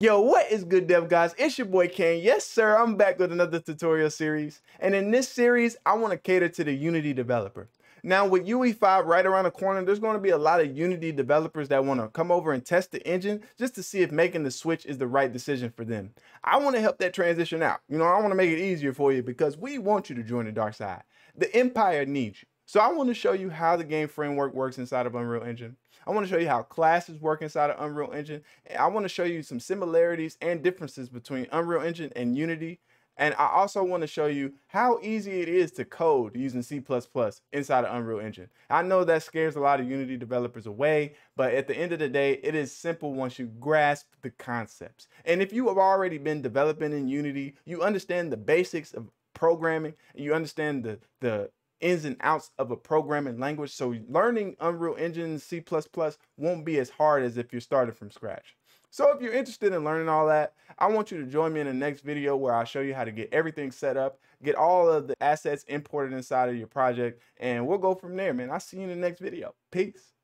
Yo, what is good dev guys? It's your boy Cain. Yes, sir, I'm back with another tutorial series. And in this series, I want to cater to the Unity developer. Now with UE5 right around the corner, there's going to be a lot of Unity developers that want to come over and test the engine just to see if making the switch is the right decision for them. I want to help that transition out. You know, I want to make it easier for you because we want you to join the dark side. The Empire needs you. So I want to show you how the game framework works inside of Unreal Engine. I want to show you how classes work inside of Unreal Engine. I want to show you some similarities and differences between Unreal Engine and Unity. And I also want to show you how easy it is to code using C++ inside of Unreal Engine. I know that scares a lot of Unity developers away, but at the end of the day, it is simple once you grasp the concepts. And if you have already been developing in Unity, you understand the basics of programming, and you understand the, the ins and outs of a programming language. So learning Unreal Engine C++ won't be as hard as if you're starting from scratch. So if you're interested in learning all that, I want you to join me in the next video where I'll show you how to get everything set up, get all of the assets imported inside of your project, and we'll go from there, man. I'll see you in the next video. Peace.